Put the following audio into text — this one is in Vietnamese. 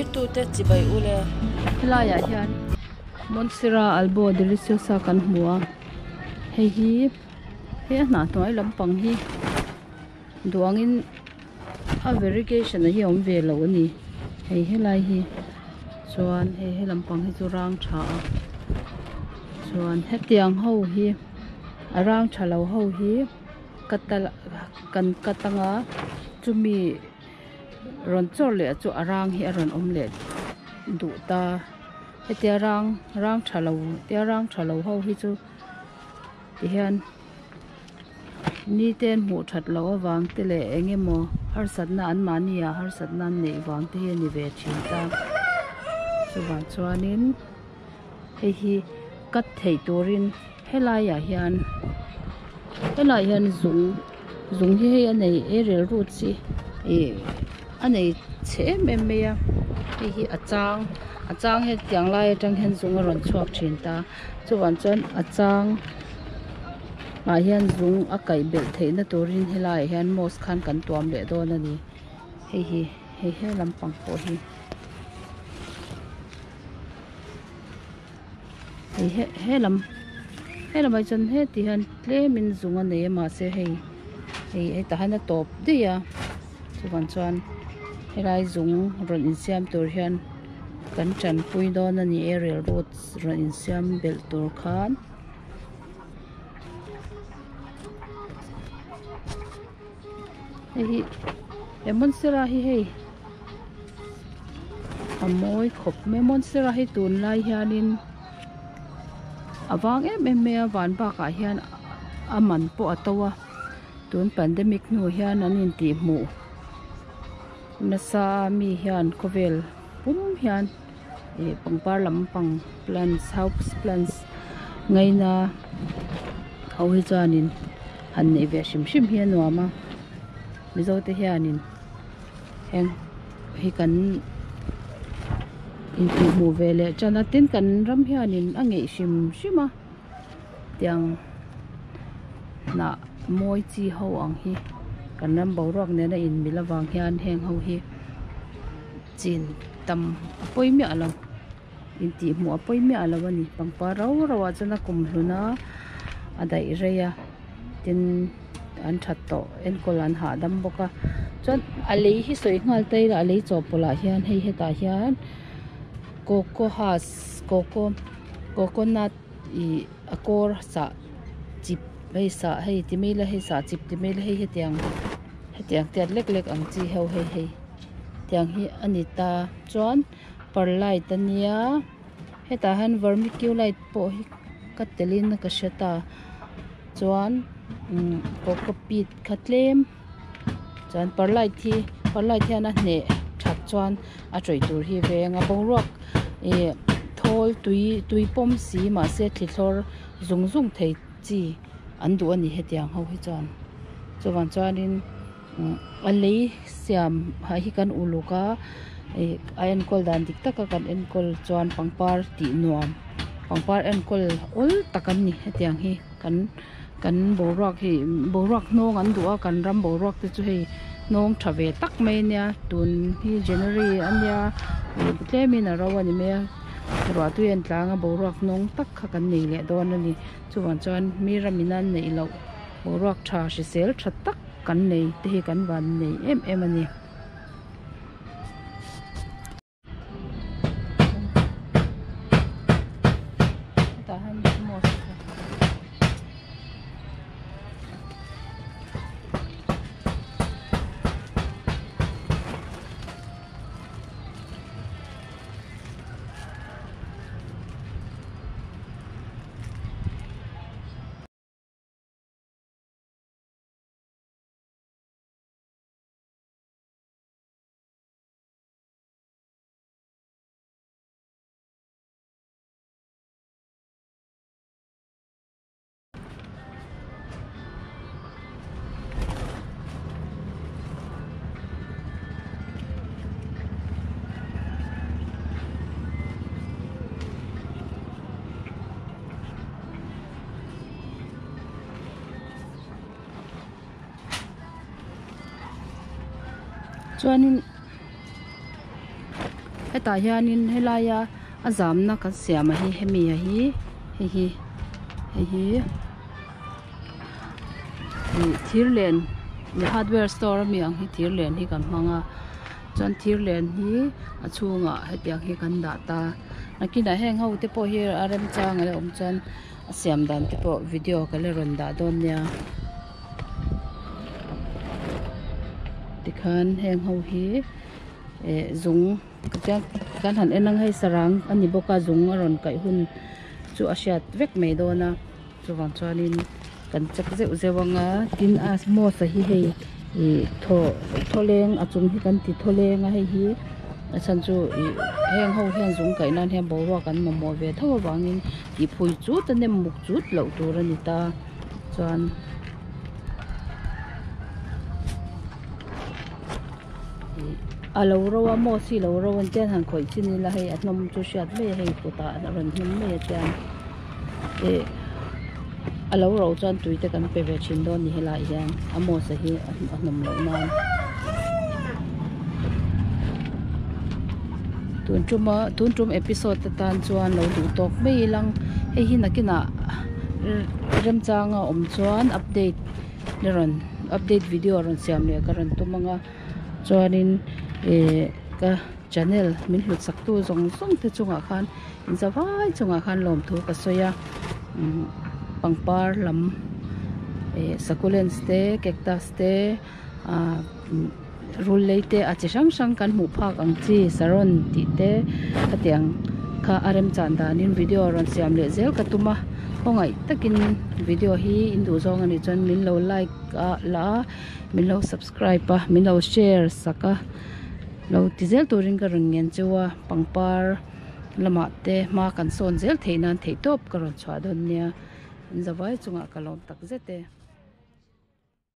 thir tu te chi bai ule la ya hian monsira Albo Deliciosa sa kan hmua hei hi he na toy lampang hi duangin a verification hi om ve lo ni hei he lai hi chuan hei he lampang hi chu rang tha chuan he tiang ho hi arang thalo ho hi katal kan katanga chumi ron chor le chu arang hi aron om le du ta. He tia rang rang thalo tia rang thalo ho hi chu. Ti hian, ni ten mu that lo awang te le enge mo, har satna an mani ya, har satna nei wang te ni ve thin ta. Chu ban chuanin hei hi kat thei turin helai ya hian helai hian zung zung hi hei anei aerial route chi. E anh ấy chế mềm mềm à. Hi hi à trang à trang hết tiếng lai trang hết dùng rồi chuộc chuyện ta. Chú hoàn chân à trang mà hiện dùng à cái bể thế nó tôi rin hi lại hiện mốt khăn cắn tuam để đồ này, đi hi hi hi hi làm bằng khổ hi. Hi hi hi làm bây giờ hết thì hẳn lễ mình dùng anh này mà sẽ hay. Hay hay ta hẳn nó top đi à. Chú hoàn chân helai zung ron in siam, tur hian, kan chan pui don ani aerial roads ron in siam, bel tur khan. Hei lemon sera hi hei. À, Amoi khop memon sera hi tun lai hianin awang à, em em me van ba ka à hian aman po atawa tun pandemic nu hian an in ti mu nasa mi hian kovel pum hian e pangpar lampang plants, house plants ngaina ho hi chanin han nei ve sim shim hian nuama mizo te hianin, heng, hi kan in tu mu ve le. Chana tin kan ram hianin angei sim shima tiang, na moi chi ho ang hi kan ram bo rok ne na in milawang hian heng ho hi chin tam apoi mi alo in ti mu apoi mi alo ani pangpa raw rawa chana kum hluna adai reya tin an that to en kolan ha dam boka chon alei hi soi ngal tai la alei chopola hian hei heta hian coco has coco coconut i akor sa chip hei sa hei timela hei sa chip timela hei hetiang hetiang tiat lek lek ang chi heu hei hei. Tiang hi anita chuan parlai tania. Heta han vermiculite po hi katelin ka sheta chuan coco mm, pit khatlem chuan parlai thi parlai thian a hne. That chuan a troi tur hi venga bongrok e thol tui tui pom si ma se thlithor zung zung thei chi. An du ani hetiang ho hi chuan chuan chuanin ali siam ha hi kan uluka e ayan kol dan dik taka kan en kol chuan pangpar ti nuam. Pangpar en kol ul takan ni hetiang hi. Kan kan borak hi borak nong an du kan ram borak te chu hei nong thave tak mai nia. Tun hi january ania e, tlemin a rawa ni me ro tu en tlanga borak nong tak kha kan nei le don ani. Chuan chuan mi raminan nei lo borak tha shi sel tha tak kan nei te hi kan này nei em em ani chuanin heta hianin helaya azamna kan mà hi hemi hi hi hi hi. Hi thirlen ni hardware store mi ang hi thirlen hi kan hmanga. Chuan thirlen hi a chhunga ah, hetiang hi kan da ta. Nakina heng ho te po hi arem chang ale om chuan a siam dan te po video cái le ron da don nia. tikhan heng ho hi e zung ka kan han enang hei sarang ani boka zung aron kai hun chu asiat vek me do na chu wang chuanin kan chak ze zewanga tin as mo sa hi hei e tho tholeng achung hi kan ti tholeng a hei hi achan chu e, heng ho heng zung kai nan hem bolwa kan mo mo ve tho wangin ti phui chu tanem muk chu lo tur ani ta chuan à alo ro wa mo si lo ro wan chen han khoi chin ni la hei atnom chu shat me hei puta ron him me chen e alo ro chan tui te kan pe ve chin don ni hela à mua sa hi atnom lâu nan tun mà. Tuần chum episode ta tan chuan lo du tok me lang hei hi nakina rem changa om chuan update. Ne ron update video ron siam le karon tumanga chuanin e ka channel min hlut sak tu zong zong te chunga khan in zawai chunga khan lom thu ka soya pangpar lam e succulents te cactus te a rul leite a chi sang sang kan mu phak ang chi saron ti te atiang kha arem chan da nin video ron siam le zel ka tuma hongai takin video hi indu zong ani chon min lo like la min lo subscribe pa min lo share saka lo tizel turin ka ngen chuwa pangpar lama te ma kan son zel theinan theitop karon chwa don nia. Zawai chunga kalon tak zete